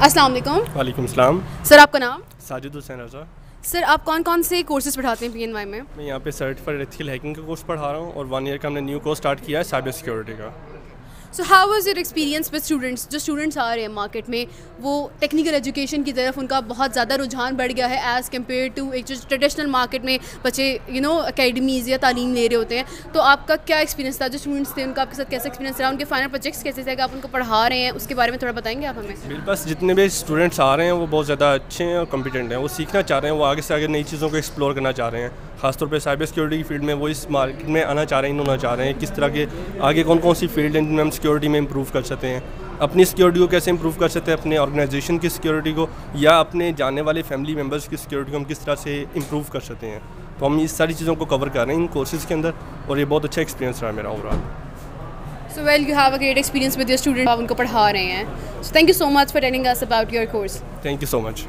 السلام علیکم۔ وعلیکم السلام۔ سر آپ کا نام؟ ساجد حسین رضا۔ سر آپ کون کون سے کورسز پڑھاتے ہیں پی این وائی میں؟ میں یہاں پہ سرٹیفائڈ ایتھیکل ہیکنگ کا کورس پڑھا رہا ہوں اور ون ایئر کا ہم نے نیو کورس اسٹارٹ کیا ہے سائبر سیکورٹی کا۔ So how was your experience with students جو اسٹوڈنٹس آ رہے ہیں مارکیٹ میں وہ ٹیکنیکل ایجوکیشن کی طرف ان کا بہت زیادہ رجحان بڑھ گیا ہے ایز کمپیئر ٹو ایک جو ٹریڈیشنل مارکیٹ میں بچے یو نو اکیڈمیز یا تعلیم لے رہے ہوتے ہیں تو آپ کا کیا ایکسپیرینس تھا جو اسٹوڈنٹس تھے ان کا آپ کے ساتھ کیسا ایکسپیرینس رہا ان کے فائنل پروجیکٹس کیسے تھے کہ آپ ان کو پڑھا رہے ہیں اس کے بارے میں تھوڑا بتائیں گے آپ ہمیں میرے پاس جتنے بھی اسٹوڈنٹس آ رہے ہیں وہ بہت زیادہ اچھے ہیں اور کمپیٹنٹ ہیں وہ سیکھنا چاہ رہے ہیں وہ آگے سے آگے نئی چیزوں کو ایکسپلور کرنا چاہ رہے ہیں خاص طور پہ سائبر سیکورٹی کی فیلڈ میں وہ اس مارکیٹ میں آنا چاہ رہے ہیں ہونا چاہ رہے ہیں کس طرح کے آگے کون کون سی فیلڈ ہیں جن میں ہم سیکورٹی میں امپروو کر سکتے ہیں۔ اپنی سیکورٹی کو کیسے امپروو کر سکتے ہیں؟ اپنے آرگنائزیشن کی سیکورٹی کو یا اپنے جانے والے فیملی ممبرس کی سیکورٹی کو ہم کس طرح سے امپروو کر سکتے ہیں۔ تو ہم اس ساری چیزوں کو کور کر رہے ہیں ان کورسز کے اندر اور یہ بہت اچھا ایکسپیرینس رہا میرا overall so well you have a great experience with your student آپ ان کو پڑھا رہے ہیں۔ So thank you so much for telling us about your course thank you so much